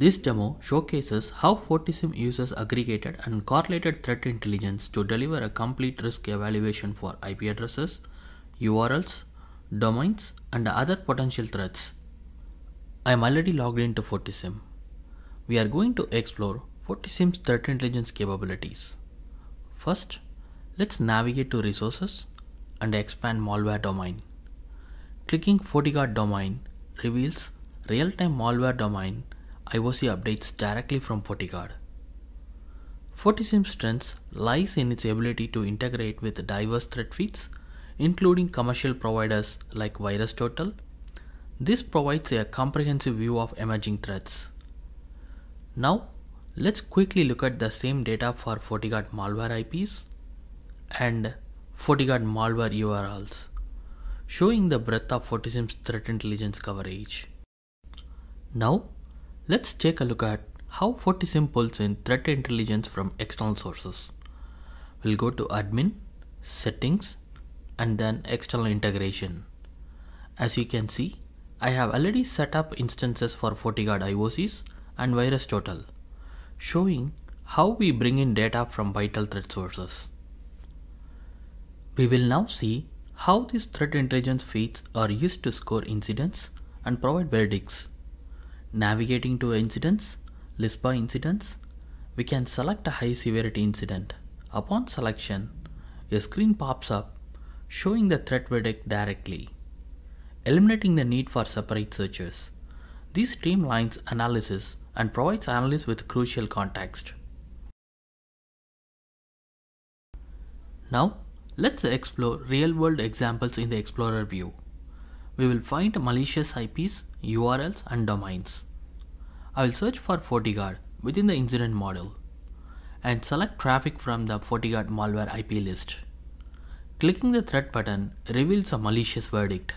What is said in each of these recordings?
This demo showcases how FortiSIEM uses aggregated and correlated threat intelligence to deliver a complete risk evaluation for IP addresses, URLs, domains, and other potential threats. I am already logged into FortiSIEM. We are going to explore FortiSIEM's threat intelligence capabilities. First, let's navigate to resources and expand malware domain. Clicking FortiGuard domain reveals real-time malware domain IOC updates directly from FortiGuard. FortiSIEM's strength lies in its ability to integrate with diverse threat feeds, including commercial providers like VirusTotal. This provides a comprehensive view of emerging threats. Now, let's quickly look at the same data for FortiGuard malware IPs and FortiGuard malware URLs, showing the breadth of FortiSIEM's threat intelligence coverage. Now, let's take a look at how FortiSIEM pulls in threat intelligence from external sources. We'll go to Admin, Settings, and then External Integration. As you can see, I have already set up instances for FortiGuard IOCs and VirusTotal, showing how we bring in data from vital threat sources. We will now see how these threat intelligence feeds are used to score incidents and provide verdicts. Navigating to incidents, list by incidents, we can select a high severity incident. Upon selection, a screen pops up showing the threat verdict directly, eliminating the need for separate searches. This streamlines analysis and provides analysts with crucial context. Now, let's explore real-world examples in the Explorer view. We will find malicious IPs, URLs and domains. I will search for FortiGuard within the incident model and select traffic from the FortiGuard malware IP list. Clicking the threat button reveals a malicious verdict,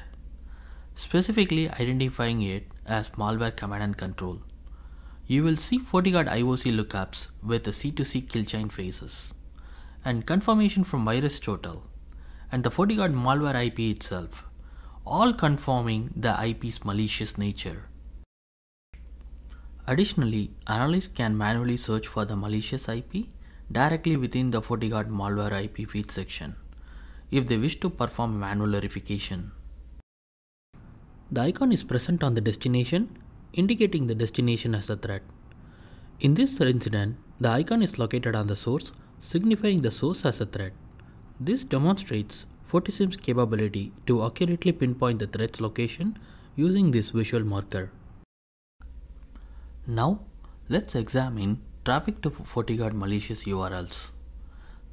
specifically identifying it as malware command and control. You will see FortiGuard IOC lookups with the C2C kill chain phases and confirmation from VirusTotal and the FortiGuard malware IP itself, all confirming the IP's malicious nature. Additionally, analysts can manually search for the malicious IP directly within the FortiGuard malware IP feed section if they wish to perform manual verification. The icon is present on the destination, indicating the destination as a threat. In this incident, the icon is located on the source, signifying the source as a threat. This demonstrates FortiSIEM's capability to accurately pinpoint the threat's location using this visual marker. Now, let's examine traffic to FortiGuard malicious URLs.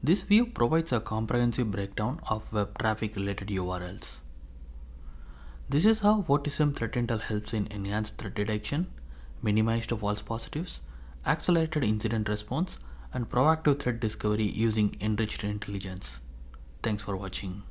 This view provides a comprehensive breakdown of web traffic related URLs. This is how FortiSIEM Threat Intel helps in enhanced threat detection, minimized false positives, accelerated incident response, and proactive threat discovery using enriched intelligence. Thanks for watching.